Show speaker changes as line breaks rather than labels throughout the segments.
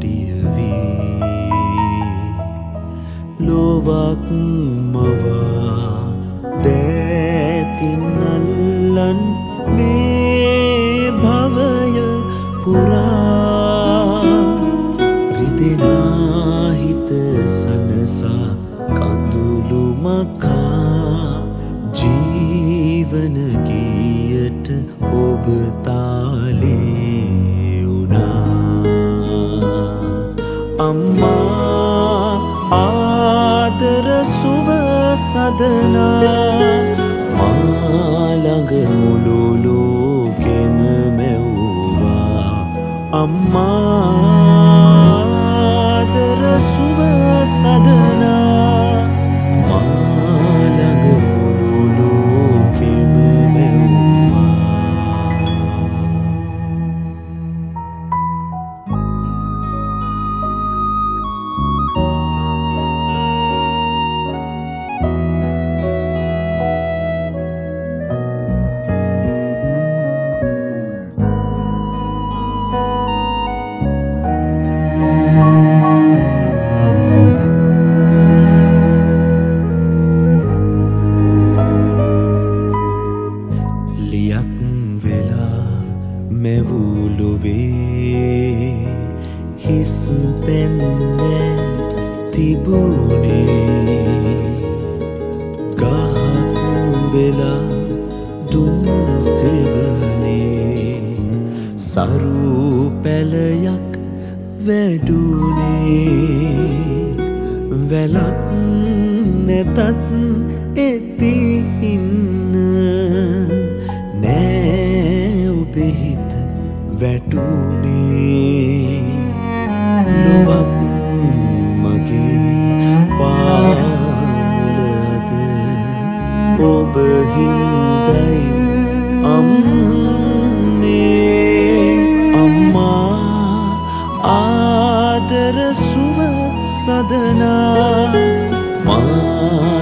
කුටිය වී ලොවක් මවා දෑතින් අල්ලන් මේ භවය පුරා රිදෙනා හිත සනසා කඳුළු මකා ජීවන ගීයට ඔබතා අම්මා ආදර සුව සදනා හිස් තැන්නෑ තිබුණේ. ගහක් වෙලා දුම් සෙවනේ. සරු පැලයක් වැඩුනේ වැලක් නැතත් එති ඉන්න. නෑ ඔබෙහිත වැටුනේ ලොවක් මගේ පාලද ඔබ හින්දයි අම්මේ අම්මා ආදර සුව සදනා මාළඟ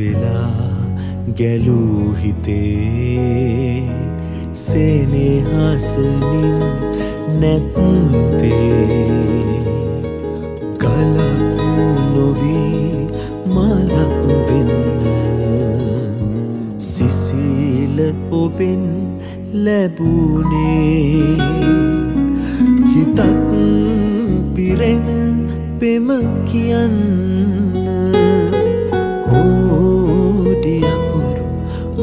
වෙලා ගැලූ හිතේ. සෙනෙහසනින් නැත්තේ. ගලක් නොවී මලක් වෙන්න. සිසිල ඔබෙන් ලැබුණේ. හිතක් පිරෙන පෙම කියන්න.